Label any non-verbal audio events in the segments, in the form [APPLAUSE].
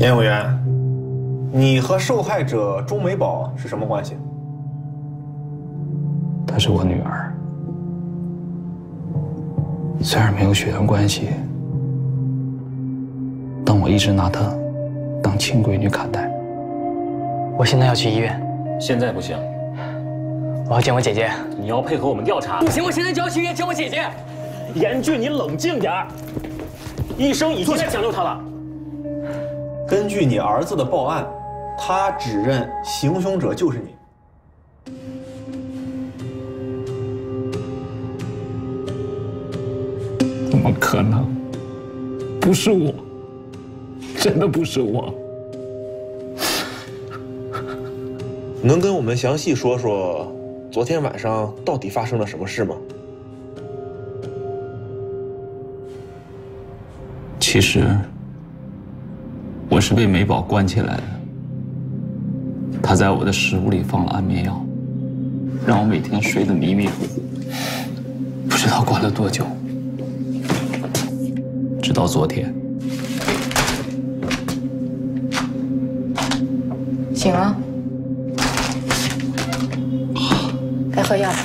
严委员，你和受害者钟美宝是什么关系？她是我女儿，虽然没有血缘关系，但我一直拿她当亲闺女看待。我现在要去医院，现在不行，我要见我姐姐。你要配合我们调查。不行，我现在就要去医院见我姐姐。严俊，你冷静点儿，医生已经在抢救她了。根据你儿子的报案，他指认行凶者就是你。怎么可能？不是我，真的不是我。能跟我们详细说说昨天晚上到底发生了什么事吗？其实我是被美宝关起来的，她在我的食物里放了安眠药，让我每天睡得迷迷糊糊。不知道关了多久，直到昨天。醒了，该喝药了。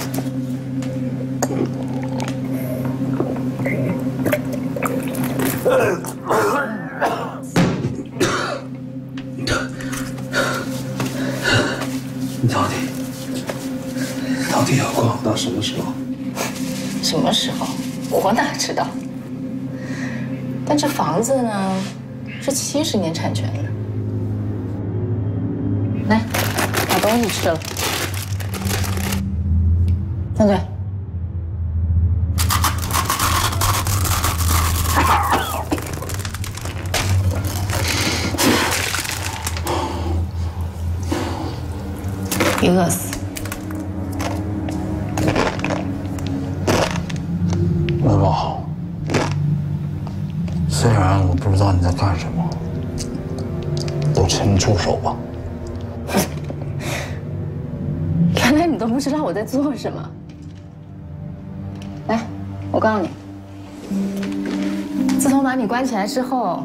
你 [LAUGHS] 底要关我到什么时候？什么时候？我哪知道？但这房子呢，是七十年产权的。来，把东西吃了。张嘴。[LAUGHS] 别饿死。美宝，虽然我不知道你在干什么，都请你住手吧。[LAUGHS] 原来你都不知道我在做什么。来，我告诉你，自从把你关起来之后，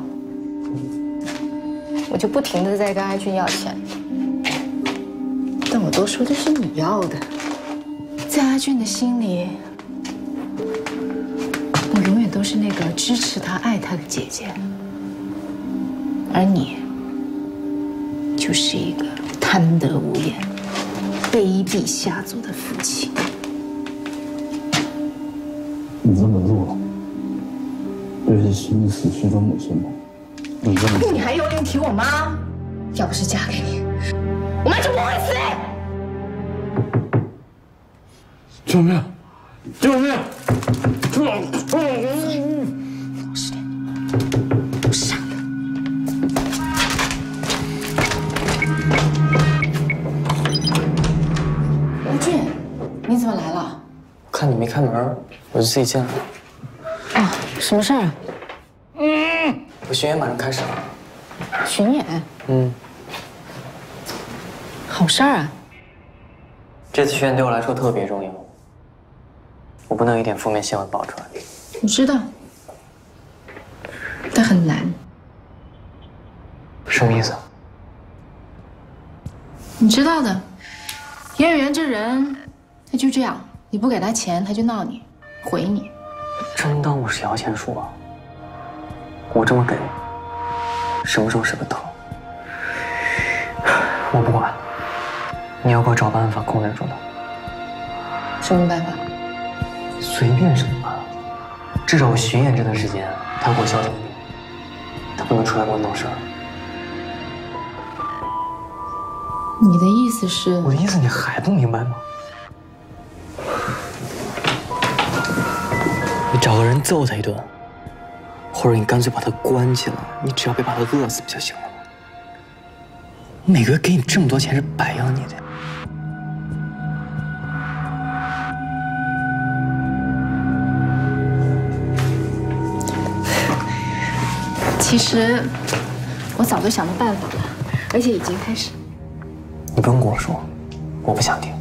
我就不停的在跟阿俊要钱，但我都说的是你要的。在阿俊的心里，都是那个支持他、爱他的姐姐，而你就是一个贪得无厌。卑鄙下作的父亲，你这么做，对得起你死去的母亲吗？你这么做，你还有脸提我妈？要不是嫁给你，我妈就不会死。救命！救命！救命！开门，我就自己进来了。啊，什么事儿啊？我巡演马上开始了。巡演？嗯，好事儿啊！这次巡演对我来说特别重要，我不能有一点负面新闻爆出来。我知道，但很难。什么意思？你知道的，严远元这人，他就这样，你不给他钱，他就闹你，回你。真当我是摇钱树啊？我这么给，什么时候是个头？我不管，你要给我找办法控制住他。什么办法？随便什么办法，至少我巡演这段时间，他给我消停点，他不能出来给我闹事儿。你的意思是？我的意思你还不明白吗？找个人揍他一顿，或者你干脆把他关起来，你只要别把他饿死不就行了吗？我每个月给你这么多钱是白养你的呀。其实我早就想到办法了，而且已经开始。你不用跟我说，我不想听。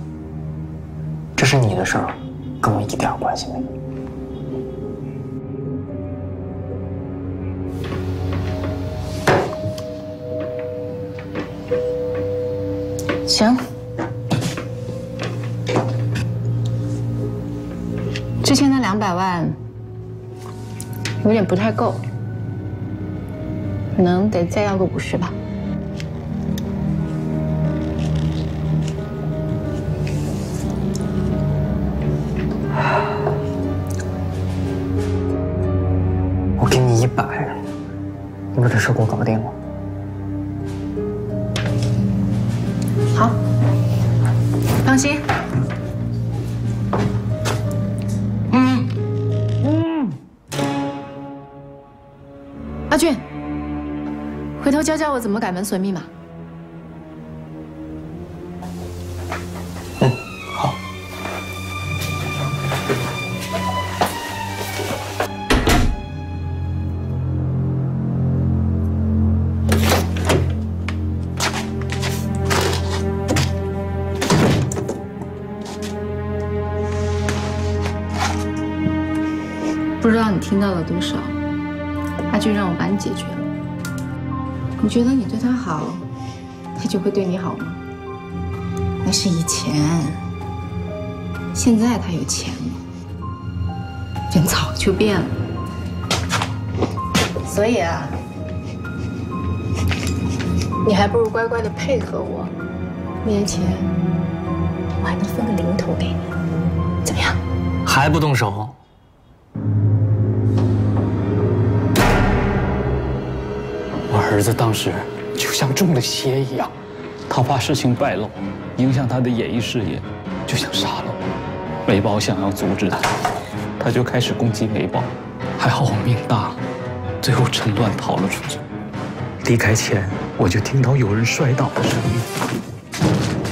这是你的事儿，跟我一点关系没有。两百万有点不太够，可能得再要个五十吧。我给你一百，你把这事给我搞定了。回头教教我怎么改门锁密码。不知道你听到了多少，阿俊让我把你解决了。你觉得你对他好，他就会对你好吗？那是以前，现在他有钱了，人早就变了。所以啊，你还不如乖乖的配合我，年前我还能分个零头给你，怎么样？还不动手？儿子当时就像中了邪一样，他怕事情败露，影响他的演艺事业，就想杀了我。美宝想要阻止他，他就开始攻击美宝。还好我命大，最后趁乱逃了出去。离开前，我就听到有人摔倒的声音，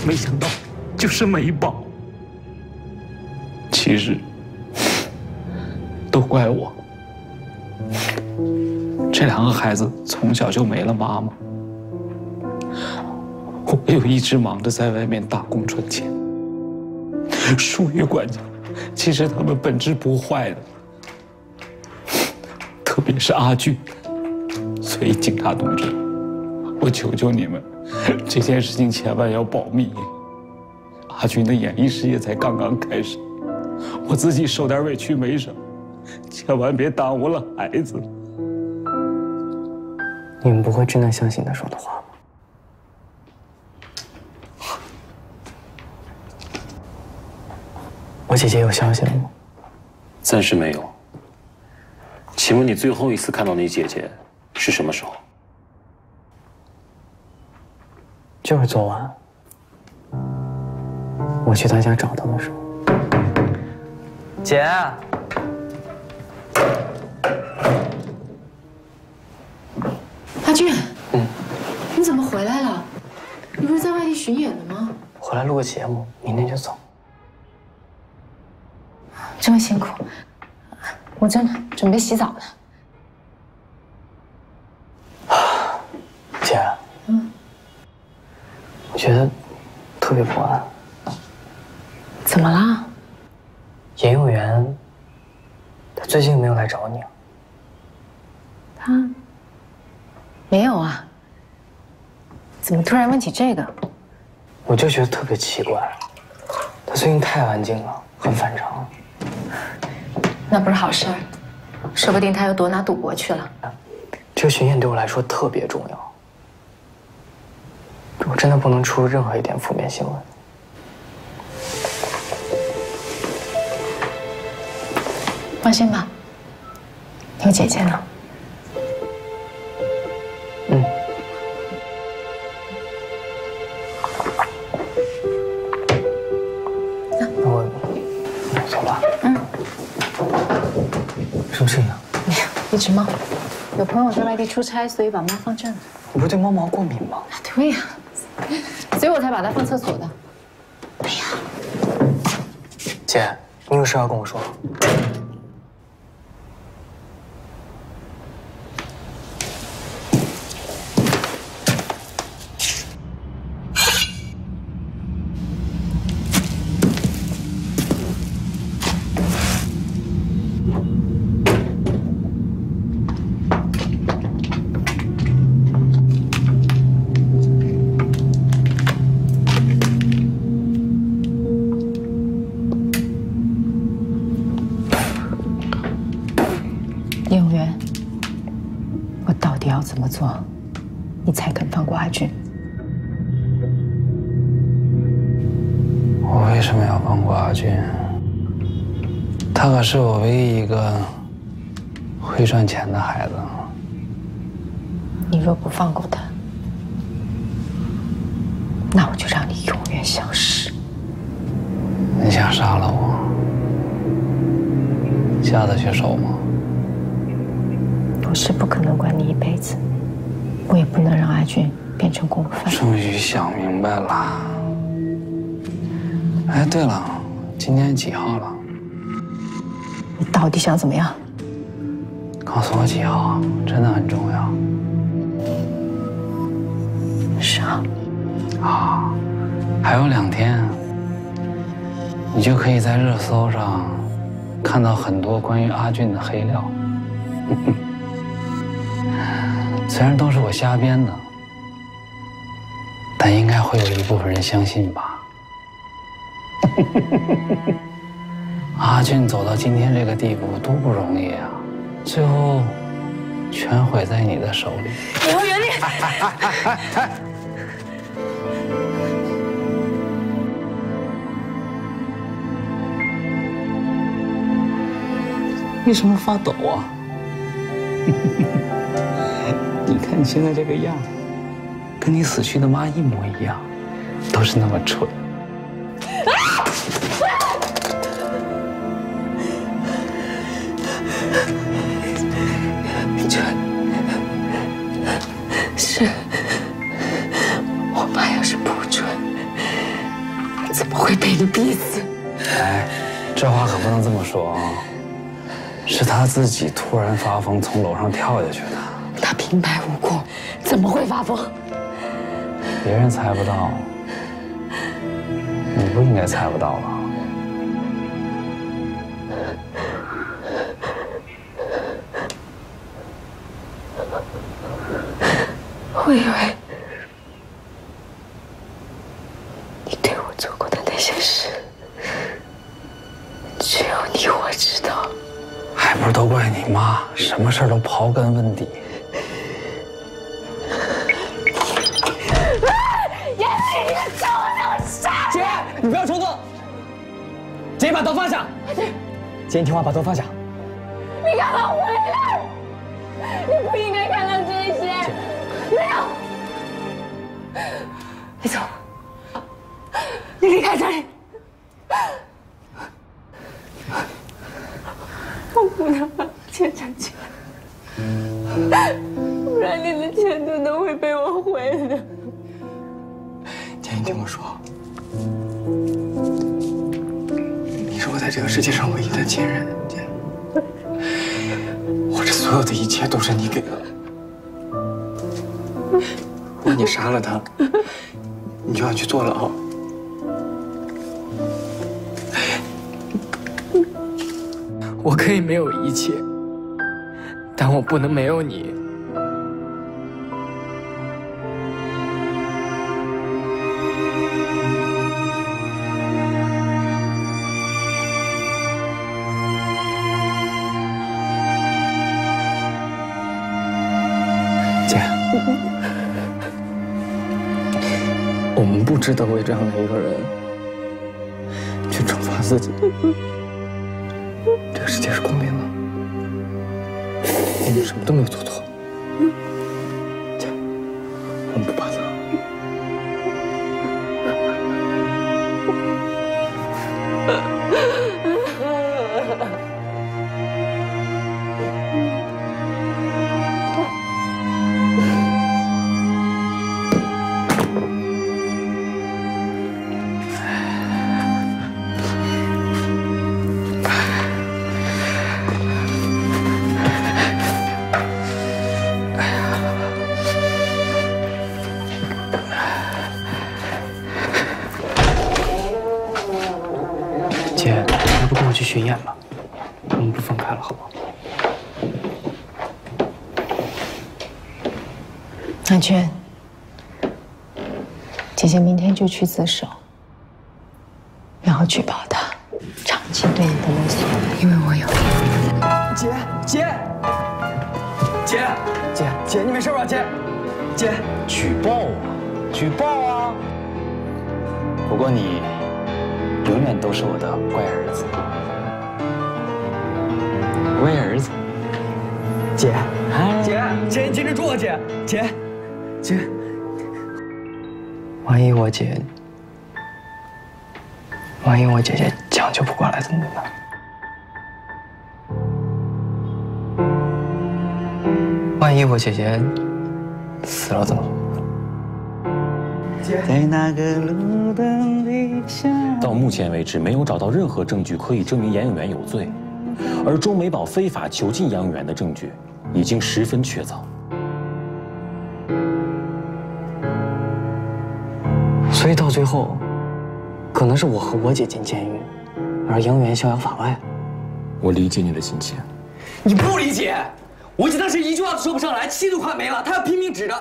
没想到就是美宝。其实都怪我，这两个孩子从小就没了妈妈。我又一直忙着在外面打工赚钱。疏于管教，其实他们本质不坏的，特别是阿俊。所以警察同志，我求求你们，这件事情千万要保密。阿俊的演艺事业才刚刚开始，我自己受点委屈没什么，千万别耽误了孩子。你们不会真的相信他说的话吗？我姐姐有消息了吗？暂时没有。请问你最后一次看到你姐姐是什么时候？就是昨晚，我去她家找她的时候。姐，巡演的吗？回来录个节目，明天就走。这么辛苦，我正准备洗澡呢。姐，嗯，我觉得特别不安。怎么了？严幼元，他最近有没有来找你啊？他没有啊。怎么突然问起这个？我就觉得特别奇怪，他最近太安静了，很反常。那不是好事儿，说不定他又躲哪赌博去了。这个巡演对我来说特别重要，我真的不能出任何一点负面新闻。放心吧，有姐姐呢。一只猫。有朋友在外地出差，所以把猫放这儿了。你不是对猫毛过敏吗？对呀，所以我才把它放厕所的。姐，你有事要跟我说。怎么做，你才肯放过阿俊？我为什么要放过阿俊？他可是我唯一一个会赚钱的孩子。你若不放过他，那我就让你永远消失。你想杀了我，下得去手吗？我是不可能管你一辈子，我也不能让阿俊变成共犯。终于想明白了。哎，对了，今天几号了？你到底想怎么样？告诉我几号，真的很重要。十号。啊，还有两天，你就可以在热搜上看到很多关于阿俊的黑料。[LAUGHS] 虽然都是我瞎编的，但应该会有一部分人相信吧。[LAUGHS] 阿俊走到今天这个地步多不容易啊，最后全毁在你的手里。以后原谅。为什么发抖啊？[LAUGHS] 你看你现在这个样，跟你死去的妈一模一样，都是那么蠢。这是我妈，要是不准，怎么会被你逼死？哎，这话可不能这么说啊！是他自己突然发疯，从楼上跳下去的。他平白无故，怎么会发疯？别人猜不到，你不应该猜不到吧？我以为你对我做过的那些事，只有你我知道。还不是都怪你妈，什么事儿都刨根问底。把刀放下。姐，你听话，把刀放下。你干嘛回来？你不应该看到这些。没有。你走，你离开这里。我不能把钱赚钱，不然你的前途都会被我毁的。姐，你听我说，在这个世界上唯一的亲人，我这所有的一切都是你给的。如果你杀了他，你就要去坐牢。我可以没有一切，但我不能没有你。值得为这样的一个人去惩罚自己。这个世界是公平的，我们什么都没有做错。去巡演吧？我们不分开了，好不好？阿娟，姐姐明天就去自首，然后举报他长期对你的勒索，因为我有。姐姐姐姐姐，你没事吧？姐姐，举报啊，举报啊！不过你永远都是我的乖儿子，姐姐姐，你坚持住啊！姐姐姐，万一我姐，万一我姐姐抢救不过来怎么办？万一我姐姐死了怎么办？在那个路灯底下。到目前为止，没有找到任何证据可以证明严永元有罪，而钟美宝非法囚禁杨永元的证据已经十分确凿。所以到最后，可能是我和我姐进监狱，而杨元逍遥法外。我理解你的心情。你不理解，我姐当时一句话都说不上来，气都快没了，她要拼命指着。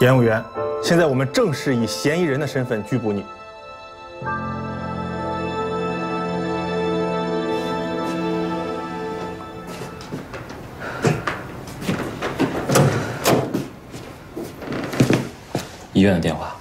严委员，现在我们正式以嫌疑人的身份拘捕你。医院的电话。